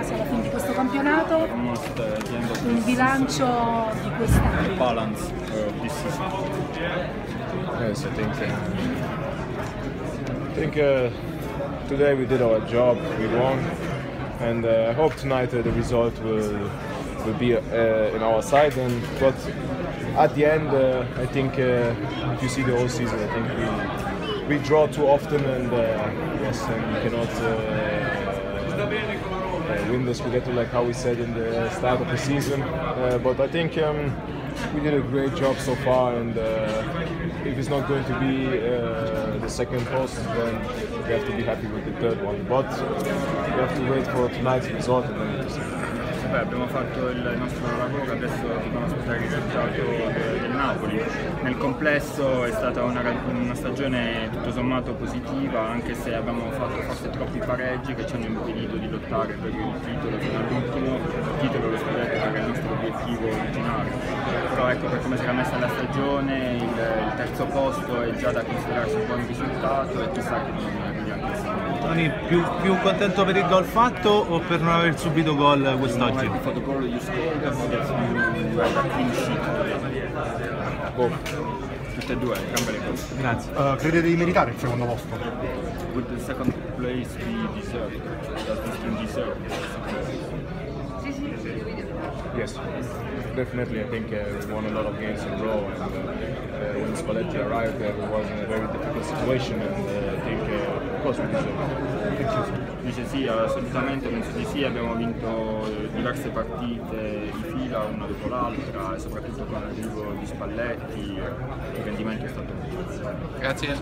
quasi alla fine di questo campionato, almost uh, at the end of un bilancio di quest'anno. balance of this season. Yes, I think. Uh, I think uh, today we did our job. We won, and uh, I hope tonight uh, the result will will be uh, in our side. And but at the end, uh, I think uh, if you see the whole season, I think we we draw too often, and uh, yes, and we cannot. Uh, uh, win the Scudetto like how we said in the start of the season. Uh, but I think um, we did a great job so far, and uh, if it's not going to be the second post, then we have to be happy with the third one. But we have to wait for tonight's result and then to. Beh, abbiamo fatto il nostro lavoro, adesso dobbiamo aspettare il risultato Napoli. Nel complesso è stata una, una stagione tutto sommato positiva, anche se abbiamo fatto forse troppi pareggi che ci hanno impedito di lottare per il titolo fino all'ultimo. Il titolo lo scudetto era il nostro obiettivo originale. Però ecco, per come si era messa la stagione, il, il terzo posto è già da considerarsi un buon risultato e chissà che non arrivi anche il. Tony, più, più contento per il gol fatto o per non aver subito gol quest'oggi? Both. Tutte e due, entrambe le cose. Grazie. Eh, credete di meritare il secondo posto? Would the second place be deserved? Does this team deserve? Yes, definitely. I think uh, we won a lot of games in a row, and uh, uh, when Spalletti arrived, uh, we was in a very difficult situation, and uh, I think, uh, of course, we deserve it. Dice sì, assolutamente, penso di sì, abbiamo vinto eh, diverse partite di fila una dopo l'altra e soprattutto con l'arrivo di Spalletti il rendimento è stato buono. Grazie.